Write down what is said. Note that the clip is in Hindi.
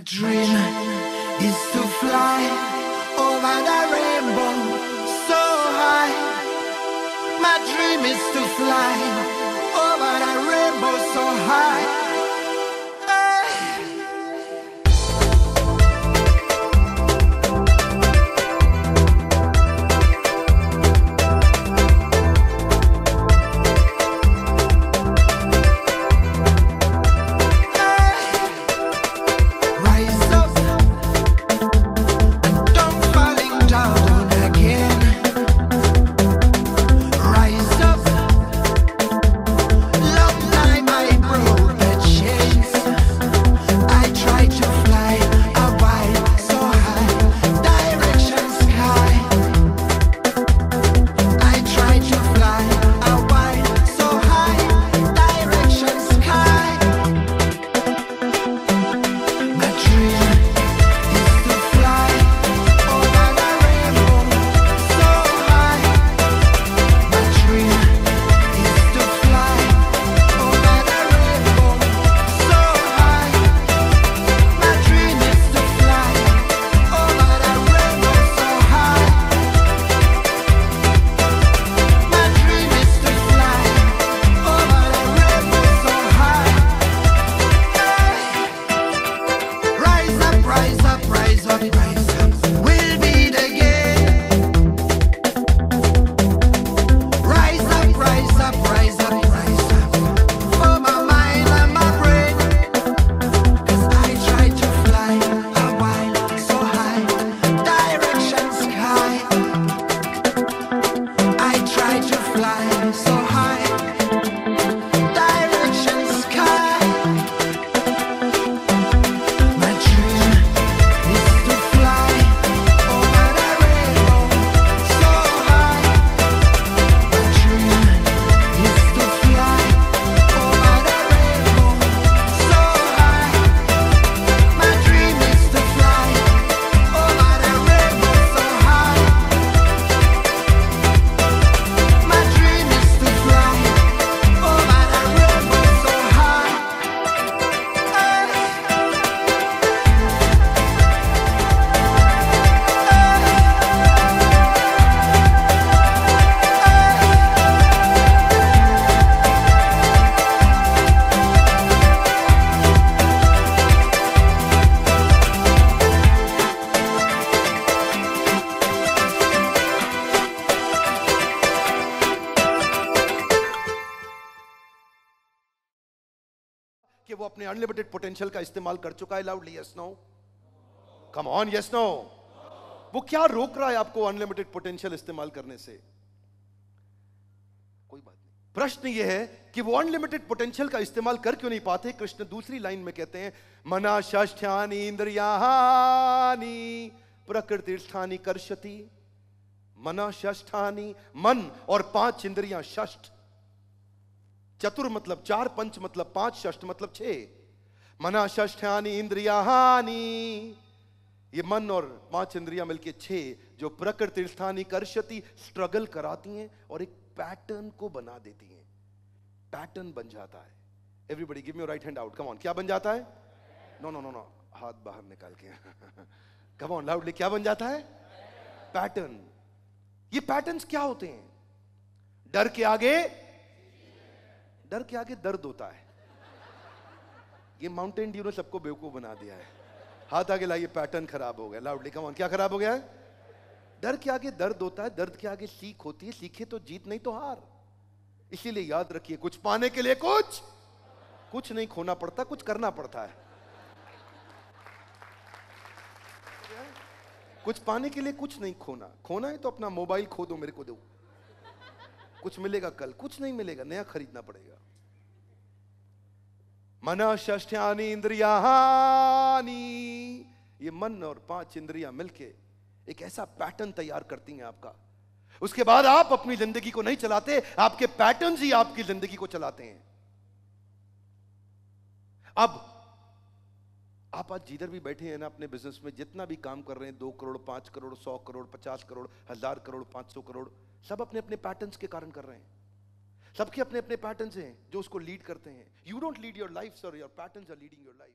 My dream is to fly over the rainbow so high. My dream is to fly. कि वो अपने अनलिमिटेड पोटेंशियल का इस्तेमाल कर चुका है। Loudly yes no come on yes no वो क्या रोक रहा है आपको अनलिमिटेड पोटेंशियल इस्तेमाल करने से? कोई बात नहीं। प्रश्न ये है कि वो अनलिमिटेड पोटेंशियल का इस्तेमाल कर क्यों नहीं पाते? कृष्ण दूसरी लाइन में कहते हैं, मना षष्ठ्यानि इंद्रियानि प्रकृति स्थानी कर्षति। मना षष्ठानी मन और पाँच इंद्रियाँ षष्ठ चतुर मतलब चार, पंच मतलब पाँच, षष्ठ मतलब छह। मना षष्ठानी इंद्रियाहानी ये मन और पाँच इंद्रियाँ मिलके छह जो प्रकृति स्थानी कर्षति स्ट्रगल कराती हैं और एक पैटर्न को बना देती हैं। पैटर्न बन जाता है। Everybody give me right hand out come on क्या बन जाता है? नो नो नो नो हाथ बाहर निकाल के। कम ऑन लाउडली क्या बन जाता है? पैटर्न ये पैटर्न्स क्या होते हैं? डर के आगे डर के आगे दर्द होता है। ये माउंटेन ड्यू ने सबको बेवकूफ़ बना दिया है। हाथ आगे लाइए पैटर्न खराब हो गया। लाउडली कम ऑन क्या खराब हो गया है? डर के आगे दर्द होता है, दर्द के आगे सीख होती है। सीखे तो जीत, नहीं तो हार। इसीलिए याद रखिए, कुछ पाने के लिए कुछ। कुछ नहीं खोना पड़ता, कुछ करना पड़ता है। कुछ पाने के लिए कुछ नहीं खोना। खोना है तो अपना मोबाइल खो दो मेरे को दो। कुछ मिलेगा कल, कुछ नहीं मिलेगा, नया खरीदना पड़ेगा। मन षष्ठ्यानी इंद्रियाहानी। ये मन और पाँच इंद्रियाँ मिलके एक ऐसा पैटर्न तैयार करती हैं आपका। उसके बाद आप अपनी ज़िंदगी को नहीं चलाते, आपके पैटर्न ही आपकी ज़िंदगी को चलाते हैं। अब आप आज जिधर भी बैठे हैं ना, अपने बिज़नेस में जितना भी काम कर रहे हैं, दो करोड़, पाँच करोड़, सौ करोड़, पचास करोड़, हज़ार करोड़, पाँच सौ करोड़, सब अपने अपने पैटर्न्स के कारण कर रहे हैं। सबके अपने अपने पैटर्न्स हैं जो उसको लीड करते हैं। You don't lead your life sir your pattern are leading your life